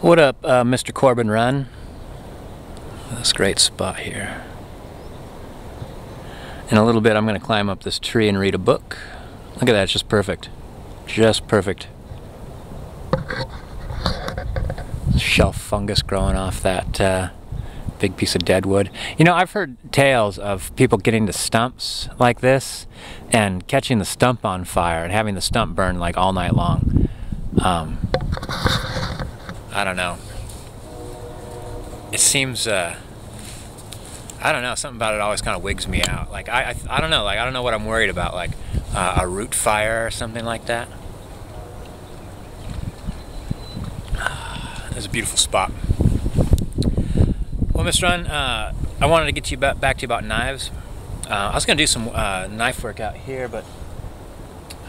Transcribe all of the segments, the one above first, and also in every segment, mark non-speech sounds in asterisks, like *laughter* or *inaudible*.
What up, uh, Mr. Corbin Run? This great spot here. In a little bit, I'm going to climb up this tree and read a book. Look at that, it's just perfect. Just perfect. Shelf fungus growing off that uh, big piece of dead wood. You know, I've heard tales of people getting to stumps like this and catching the stump on fire and having the stump burn like all night long. Um, I don't know. It seems, uh, I don't know, something about it always kind of wigs me out. Like, I, I, I, don't know, like, I don't know what I'm worried about, like uh, a root fire or something like that. It's a beautiful spot. Well, Mr. Run, uh, I wanted to get you back, back to you about knives. Uh, I was going to do some uh, knife work out here, but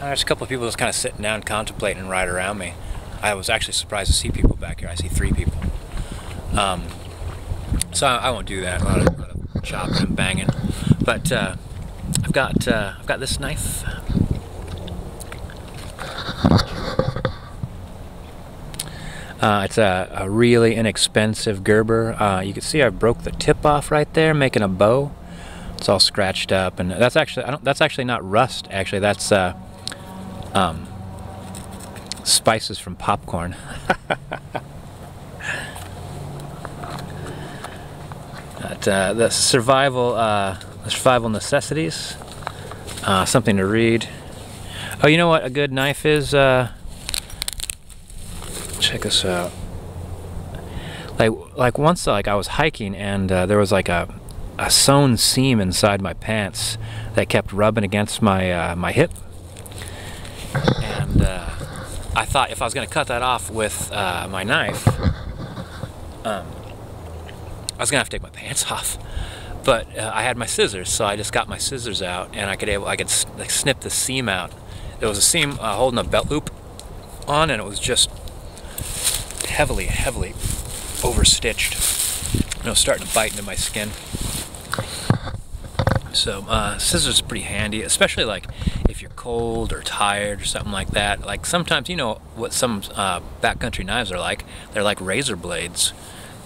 uh, there's a couple of people just kind of sitting down, contemplating right around me. I was actually surprised to see people back here. I see three people. Um, so I, I, won't do that. A lot of, a lot of chopping and banging. But uh, I've got uh, I've got this knife. Uh, it's a, a, really inexpensive Gerber. Uh, you can see I broke the tip off right there, making a bow. It's all scratched up, and that's actually that's actually not rust. Actually, that's uh, um, spices from popcorn. but, uh, the survival, uh, survival necessities, uh, something to read. Oh, you know what a good knife is? Uh, check this out. Like, like once, like I was hiking and uh, there was like a, a sewn seam inside my pants that kept rubbing against my uh, my hip, and I thought if I was going to cut that off with uh, my knife, um, I was going to have to take my pants *laughs* off. But uh, I had my scissors, so I just got my scissors out, and I could able I could like, snip the seam out. There was a seam uh, holding a belt loop on, and it was just heavily, heavily overstitched. And it was starting to bite into my skin. So uh, scissors are pretty handy, especially like cold or tired or something like that. Like sometimes you know what some uh, backcountry knives are like. They're like razor blades.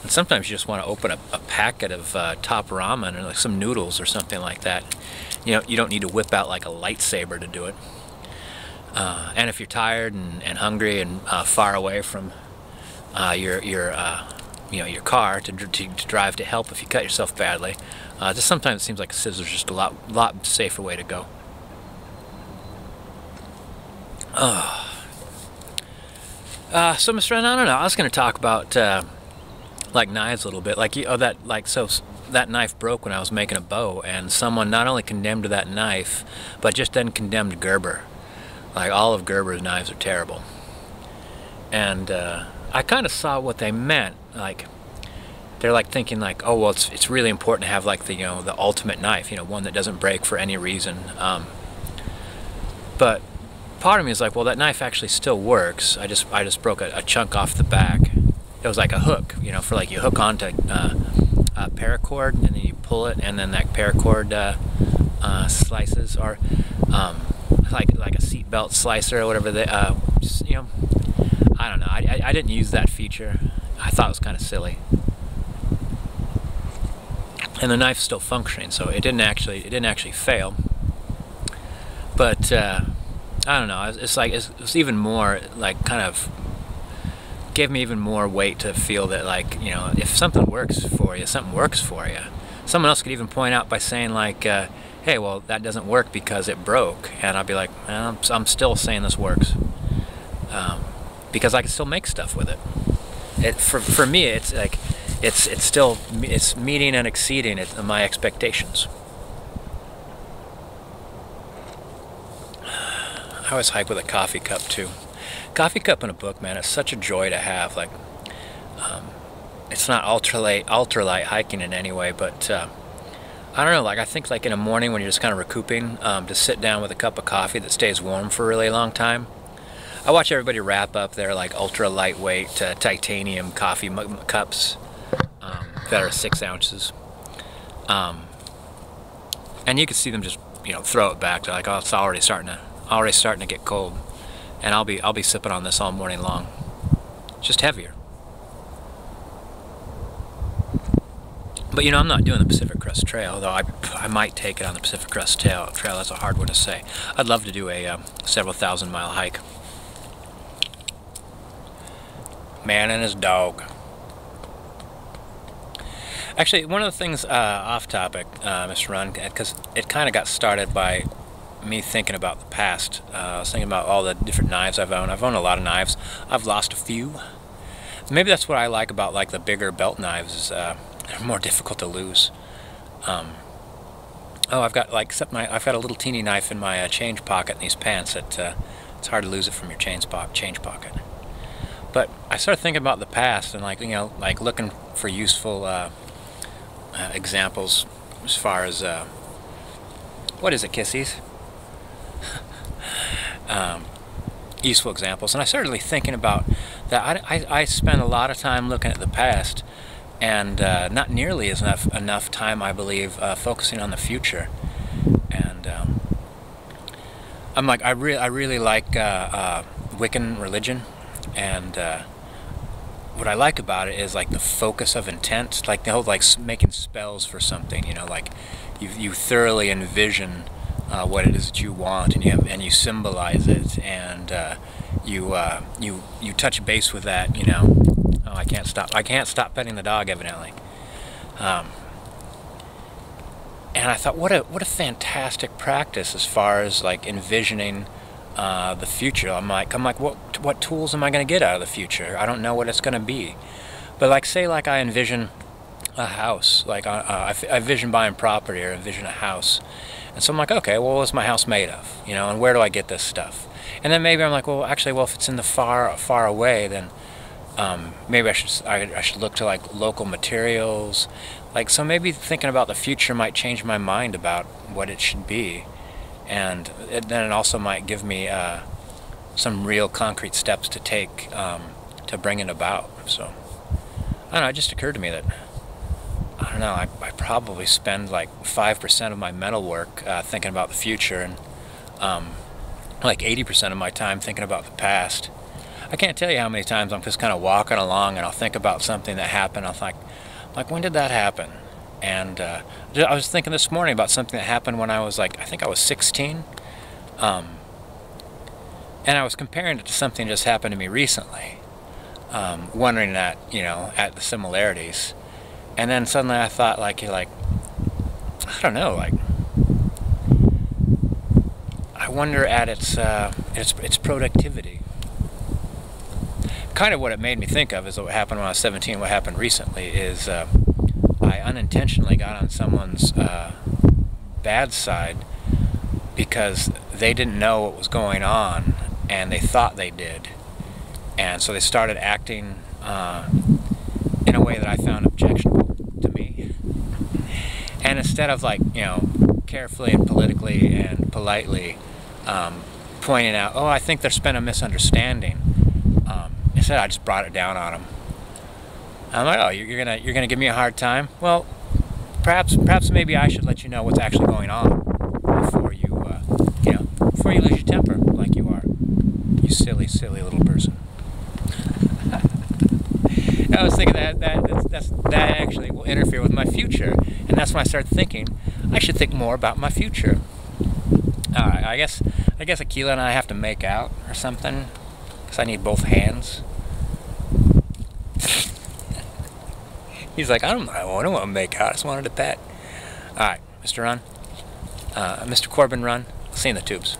And sometimes you just want to open a, a packet of uh, top ramen or like some noodles or something like that. You know, you don't need to whip out like a lightsaber to do it. Uh, and if you're tired and, and hungry and uh, far away from uh, your your you know your car to, to, to, drive to help if you cut yourself badly. Uh, just sometimes it seems like a scissors just a lot lot safer way to go. Oh. Uh, so, Mr. Ren, I don't know. I was going to talk about uh, like knives a little bit. Like, you oh, that like so that knife broke when I was making a bow, and someone not only condemned that knife, but just then condemned Gerber. Like all of Gerber's knives are terrible. And uh, I kind of saw what they meant. Like they're like thinking like, oh well, it's it's really important to have like the you know the ultimate knife, you know, one that doesn't break for any reason. Um, but part of me is like, well, that knife actually still works. I just I just broke a, a chunk off the back. It was like a hook, you know, for like you hook onto uh, a paracord and then you pull it, and then that paracord uh, uh, slices, or um, like like a seatbelt slicer or whatever. They uh, just you know, I don't know. I, I I didn't use that feature. I thought it was kind of silly and the knife's still functioning so it didn't actually it didn't actually fail but uh, I don't know it's, like it's, it's, even more like kind of gave me even more weight to feel that like you know if something works for you something works for you. Someone else could even point out by saying like uh, hey well that doesn't work because it broke. And I'd be like I'm, I'm still saying this works. Um, because I can still make stuff with it. It for, for me it's like it's it's still it's meeting and exceeding it, my expectations. I always hike with a coffee cup too. Coffee cup in a book, man, it's such a joy to have. Like, um, it's not ultralight ultralight hiking in any way, but uh, I don't know. Like I think like in a morning when you're just kind of recouping, um, to sit down with a cup of coffee that stays warm for a really long time. I watch everybody wrap up their like ultra lightweight uh, titanium coffee cups that are six ounces. Um, and you can see them just you know throw it back. They're like, oh, it's already starting to already starting to get cold. And I'll be, I'll be sipping on this all morning long. Just heavier. But you know, I'm not doing the Pacific Crest Trail, although I, I might take it on the Pacific Crest Trail. Trail that's a hard one to say. I'd love to do a uh, several thousand mile hike. Man and his dog. Actually, one of the things uh, off topic, uh, Mr. Run, because it kind of got started by me thinking about the past. Uh, I was thinking about all the different knives I've owned. I've owned a lot of knives. I've lost a few. Maybe that's what I like about like the bigger belt knives is uh, they're more difficult to lose. Um, oh, I've got like except my I've got a little teeny knife in my uh, change pocket in these pants. That uh, it's hard to lose it from your change pocket. Change pocket. But I started thinking about the past and like you know like looking for useful uh, uh, examples as far as uh, what is it, kissies? Um, useful examples, and I really thinking about that. I, I, I spend a lot of time looking at the past, and uh, not nearly as enough enough time, I believe, uh, focusing on the future. And um, I'm like, I really I really like uh, uh, Wiccan religion, and what I like about it is like the focus of intent, like the whole like making spells for something. You know, like you you thoroughly envision uh, what it is that you want, and you have, and you symbolize it, and uh, you uh, you you touch base with that. You know, oh, I can't stop. I can't stop petting the dog, evidently. Um, and I thought, what a what a fantastic practice as far as like envisioning uh, the future. I'm like, I'm like, what what tools am I going to get out of the future? I don't know what it's going to be. But like, say, like I envision a house, like uh, I, I envision buying property or envision a house, and so I'm like, okay, well, what's my house made of? You know, and where do I get this stuff? And then maybe I'm like, well, actually, well, if it's in the far far away, then um, maybe I should I, I should look to like local materials. Like, so maybe thinking about the future might change my mind about what it should be and it, then it also might give me uh, some real concrete steps to take um, to bring it about. So I don't know. It just occurred to me that don't know. I, I probably spend like five percent of my mental work uh, thinking about the future, and um, like eighty percent of my time thinking about the past. I can't tell you how many times I'm just kind of walking along and I'll think about something that happened. I'll think, like, when did that happen? And uh, I was thinking this morning about something that happened when I was like, I think I was 16. Um, and I was comparing it to something that just happened to me recently, um, wondering that, you know, at the similarities. And then suddenly I thought, like, you're like, I don't know, like, I wonder at its, uh, its, its productivity. Kind of what it made me think of is what happened when I was 17, what happened recently is. Uh, I unintentionally got on someone's uh, bad side because they didn't know what was going on and they thought they did. And so they started acting uh, way that I found objectionable to me. And instead of like, you know, carefully and politically and politely um, pointing out, oh, I think there's been a misunderstanding, um, instead I just brought it down on them I'm like, oh, you're gonna you're gonna give me a hard time. Well, perhaps perhaps maybe I should let you know what's actually going on before you uh, you know before you lose your temper like you are. You silly silly little person. I was thinking that that that's, that's, that actually will interfere with my future, and that's when I started thinking I should think more about my future. All right, I guess I guess Aquila and I have to make out or something because I need both hands. He's like, I don't, I don't want to make out. I just wanted to pet. All right, Mr. Run, uh, Mr. Corbin Run. I'll see you in the tubes.